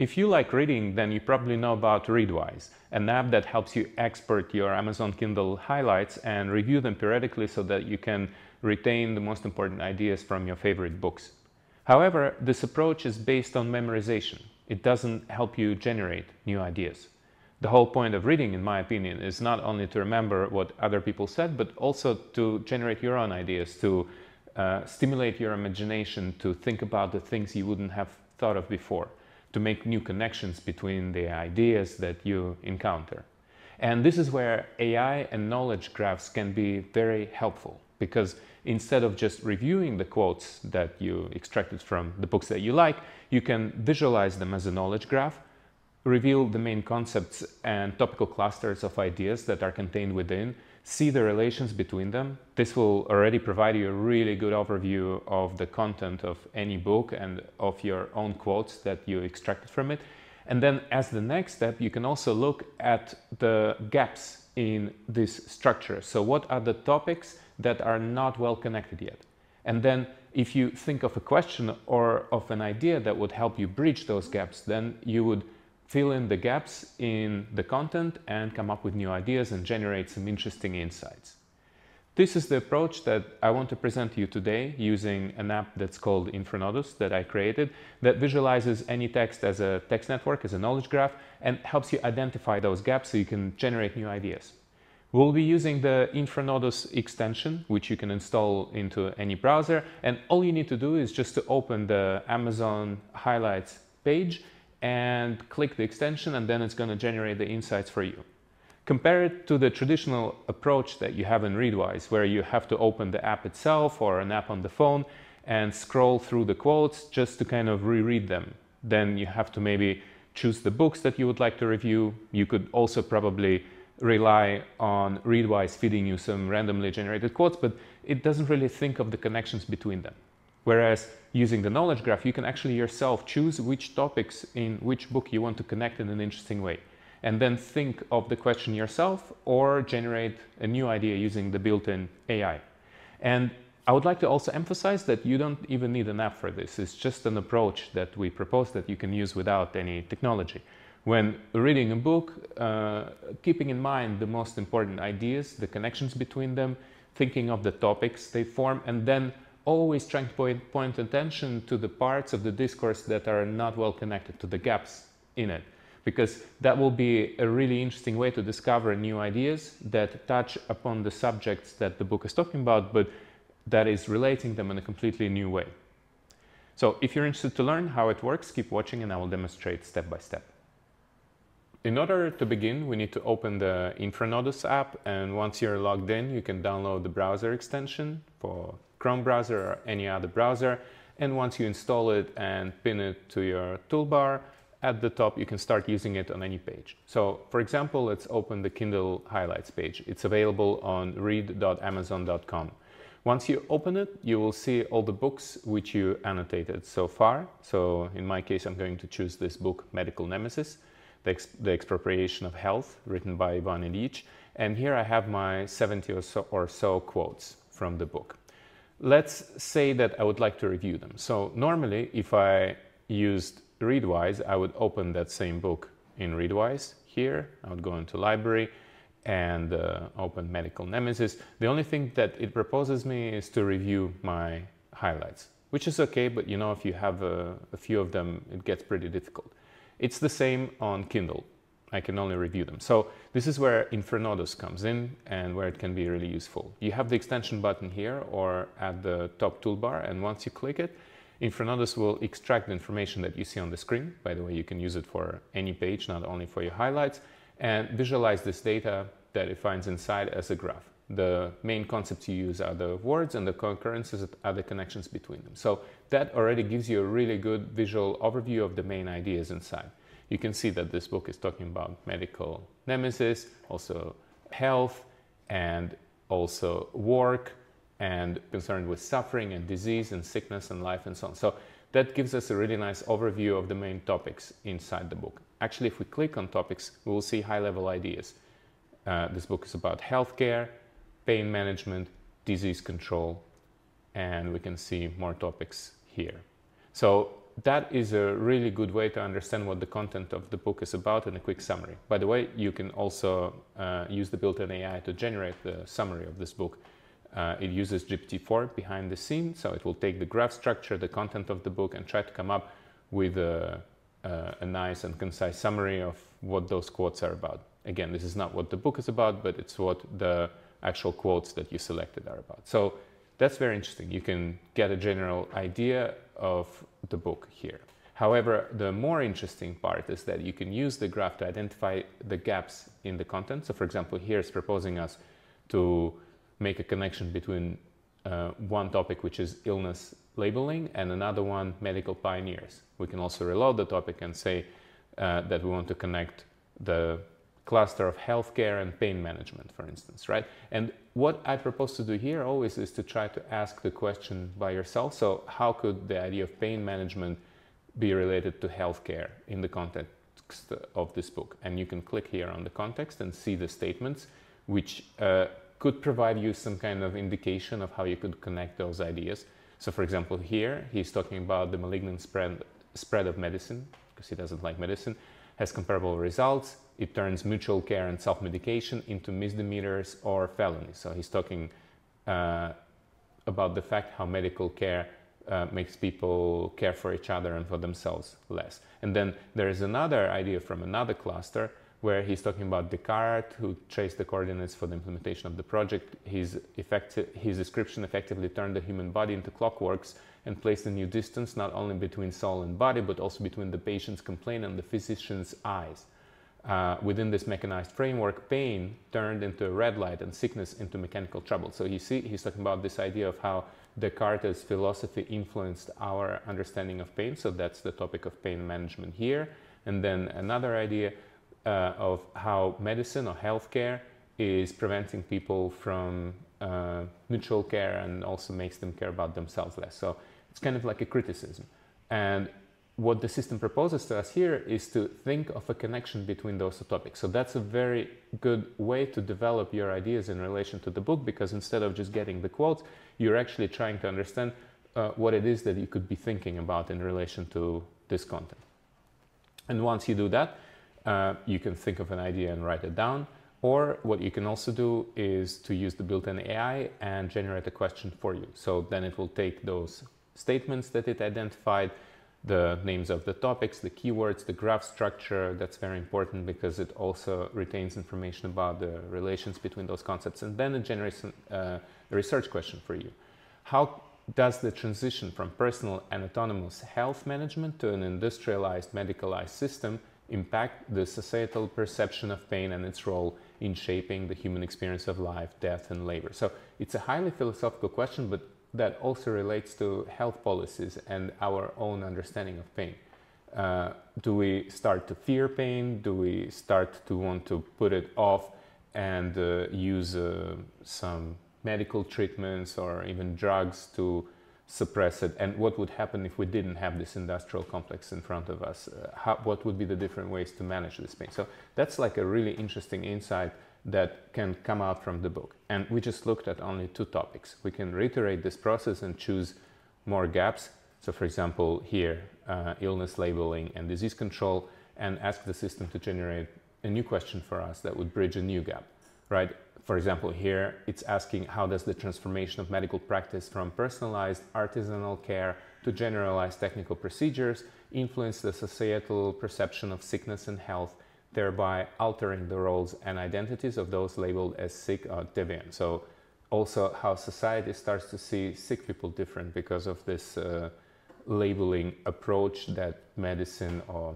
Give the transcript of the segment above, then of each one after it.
If you like reading, then you probably know about Readwise, an app that helps you export your Amazon Kindle highlights and review them periodically so that you can retain the most important ideas from your favorite books. However, this approach is based on memorization. It doesn't help you generate new ideas. The whole point of reading, in my opinion, is not only to remember what other people said, but also to generate your own ideas, to uh, stimulate your imagination, to think about the things you wouldn't have thought of before to make new connections between the ideas that you encounter. And this is where AI and knowledge graphs can be very helpful because instead of just reviewing the quotes that you extracted from the books that you like, you can visualize them as a knowledge graph, reveal the main concepts and topical clusters of ideas that are contained within, see the relations between them. This will already provide you a really good overview of the content of any book and of your own quotes that you extracted from it. And then as the next step, you can also look at the gaps in this structure. So what are the topics that are not well connected yet? And then if you think of a question or of an idea that would help you bridge those gaps, then you would fill in the gaps in the content and come up with new ideas and generate some interesting insights. This is the approach that I want to present to you today using an app that's called Infranodus that I created that visualizes any text as a text network, as a knowledge graph, and helps you identify those gaps so you can generate new ideas. We'll be using the Infranodus extension, which you can install into any browser, and all you need to do is just to open the Amazon highlights page and click the extension and then it's going to generate the insights for you. Compare it to the traditional approach that you have in Readwise where you have to open the app itself or an app on the phone and scroll through the quotes just to kind of reread them. Then you have to maybe choose the books that you would like to review. You could also probably rely on Readwise feeding you some randomly generated quotes, but it doesn't really think of the connections between them. Whereas using the knowledge graph, you can actually yourself choose which topics in which book you want to connect in an interesting way. And then think of the question yourself or generate a new idea using the built-in AI. And I would like to also emphasize that you don't even need an app for this. It's just an approach that we propose that you can use without any technology. When reading a book, uh, keeping in mind the most important ideas, the connections between them, thinking of the topics they form, and then always trying to point, point attention to the parts of the discourse that are not well connected, to the gaps in it. Because that will be a really interesting way to discover new ideas that touch upon the subjects that the book is talking about, but that is relating them in a completely new way. So if you're interested to learn how it works, keep watching and I will demonstrate step by step. In order to begin, we need to open the Infranodus app and once you're logged in, you can download the browser extension for Chrome browser or any other browser. And once you install it and pin it to your toolbar, at the top you can start using it on any page. So for example, let's open the Kindle highlights page. It's available on read.amazon.com. Once you open it, you will see all the books which you annotated so far. So in my case, I'm going to choose this book, Medical Nemesis, the, Ex the Expropriation of Health, written by Ivan Illich. And here I have my 70 or so, or so quotes from the book. Let's say that I would like to review them. So normally, if I used Readwise, I would open that same book in Readwise here. I would go into library and uh, open Medical Nemesis. The only thing that it proposes me is to review my highlights, which is okay, but you know, if you have a, a few of them, it gets pretty difficult. It's the same on Kindle. I can only review them. So this is where Infranodus comes in and where it can be really useful. You have the extension button here or at the top toolbar and once you click it, Infranodus will extract the information that you see on the screen. By the way, you can use it for any page, not only for your highlights, and visualize this data that it finds inside as a graph. The main concepts you use are the words and the concurrences are the connections between them. So that already gives you a really good visual overview of the main ideas inside you can see that this book is talking about medical nemesis, also health, and also work, and concerned with suffering and disease and sickness and life and so on. So that gives us a really nice overview of the main topics inside the book. Actually, if we click on topics, we will see high-level ideas. Uh, this book is about healthcare, pain management, disease control, and we can see more topics here. So that is a really good way to understand what the content of the book is about in a quick summary. By the way, you can also uh, use the built-in AI to generate the summary of this book. Uh, it uses GPT-4 behind the scene, so it will take the graph structure, the content of the book, and try to come up with a, a, a nice and concise summary of what those quotes are about. Again, this is not what the book is about, but it's what the actual quotes that you selected are about. So that's very interesting. You can get a general idea of the book here. However, the more interesting part is that you can use the graph to identify the gaps in the content. So for example, here it's proposing us to make a connection between uh, one topic, which is illness labeling, and another one, medical pioneers. We can also reload the topic and say uh, that we want to connect the cluster of healthcare and pain management, for instance, right? And what I propose to do here always is to try to ask the question by yourself. So how could the idea of pain management be related to healthcare in the context of this book? And you can click here on the context and see the statements, which uh, could provide you some kind of indication of how you could connect those ideas. So for example, here he's talking about the malignant spread, spread of medicine, because he doesn't like medicine, has comparable results it turns mutual care and self-medication into misdemeanors or felonies. So he's talking uh, about the fact how medical care uh, makes people care for each other and for themselves less. And then there is another idea from another cluster where he's talking about Descartes, who traced the coordinates for the implementation of the project. His, his description effectively turned the human body into clockworks and placed a new distance not only between soul and body, but also between the patient's complaint and the physician's eyes uh, within this mechanized framework, pain turned into a red light and sickness into mechanical trouble. So you see, he's talking about this idea of how Descartes' philosophy influenced our understanding of pain. So that's the topic of pain management here. And then another idea uh, of how medicine or healthcare is preventing people from uh, mutual care and also makes them care about themselves less. So it's kind of like a criticism. And what the system proposes to us here is to think of a connection between those topics. So that's a very good way to develop your ideas in relation to the book because instead of just getting the quotes, you're actually trying to understand uh, what it is that you could be thinking about in relation to this content. And once you do that, uh, you can think of an idea and write it down. Or what you can also do is to use the built-in AI and generate a question for you. So then it will take those statements that it identified, the names of the topics, the keywords, the graph structure. That's very important because it also retains information about the relations between those concepts. And then it generates uh, a research question for you. How does the transition from personal and autonomous health management to an industrialized medicalized system impact the societal perception of pain and its role in shaping the human experience of life, death, and labor? So it's a highly philosophical question, but that also relates to health policies and our own understanding of pain. Uh, do we start to fear pain? Do we start to want to put it off and uh, use uh, some medical treatments or even drugs to suppress it? And what would happen if we didn't have this industrial complex in front of us? Uh, how, what would be the different ways to manage this pain? So that's like a really interesting insight that can come out from the book. And we just looked at only two topics. We can reiterate this process and choose more gaps. So for example, here, uh, illness labeling and disease control, and ask the system to generate a new question for us that would bridge a new gap, right? For example, here it's asking how does the transformation of medical practice from personalized artisanal care to generalized technical procedures influence the societal perception of sickness and health thereby altering the roles and identities of those labeled as sick or deviant. So also how society starts to see sick people different because of this uh, labeling approach that medicine or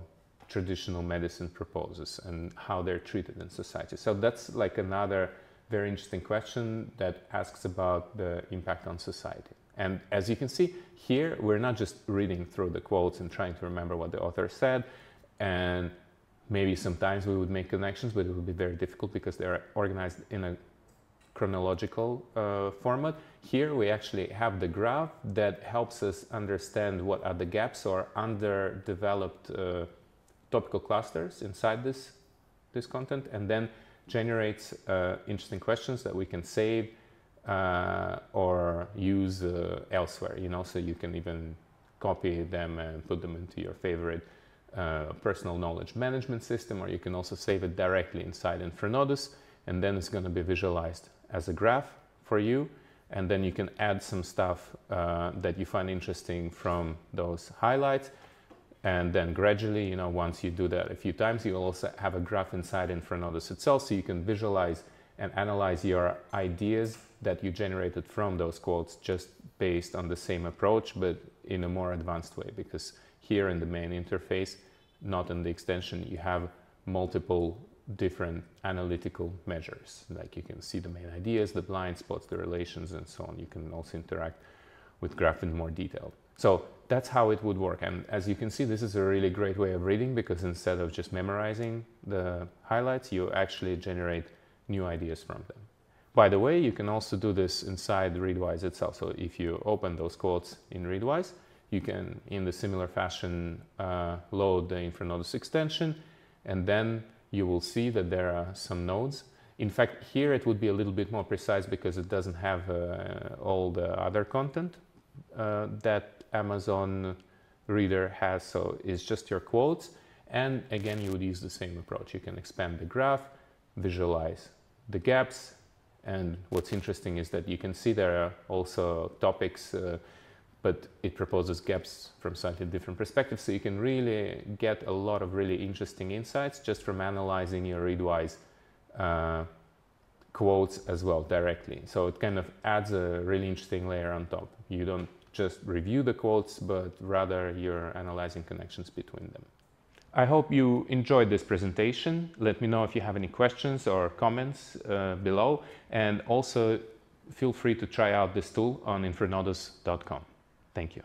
traditional medicine proposes and how they're treated in society. So that's like another very interesting question that asks about the impact on society. And as you can see here, we're not just reading through the quotes and trying to remember what the author said and maybe sometimes we would make connections, but it would be very difficult because they're organized in a chronological uh, format. Here we actually have the graph that helps us understand what are the gaps or underdeveloped uh, topical clusters inside this, this content and then generates uh, interesting questions that we can save uh, or use uh, elsewhere, you know, so you can even copy them and put them into your favorite uh, personal knowledge management system, or you can also save it directly inside Infranodus, and then it's going to be visualized as a graph for you. And then you can add some stuff uh, that you find interesting from those highlights. And then gradually, you know, once you do that a few times, you will also have a graph inside Infranodus itself, so you can visualize and analyze your ideas that you generated from those quotes just based on the same approach, but in a more advanced way, because here in the main interface, not in the extension, you have multiple different analytical measures. Like you can see the main ideas, the blind spots, the relations, and so on. You can also interact with graph in more detail. So that's how it would work. And as you can see, this is a really great way of reading because instead of just memorizing the highlights, you actually generate new ideas from them. By the way, you can also do this inside Readwise itself. So if you open those quotes in Readwise, you can, in the similar fashion, uh, load the Infranodus extension, and then you will see that there are some nodes. In fact, here it would be a little bit more precise because it doesn't have uh, all the other content uh, that Amazon Reader has. So it's just your quotes. And again, you would use the same approach. You can expand the graph, visualize the gaps. And what's interesting is that you can see there are also topics uh, but it proposes gaps from slightly different perspectives. So you can really get a lot of really interesting insights just from analyzing your Readwise uh, quotes as well directly. So it kind of adds a really interesting layer on top. You don't just review the quotes, but rather you're analyzing connections between them. I hope you enjoyed this presentation. Let me know if you have any questions or comments uh, below. And also feel free to try out this tool on infranodus.com. Thank you.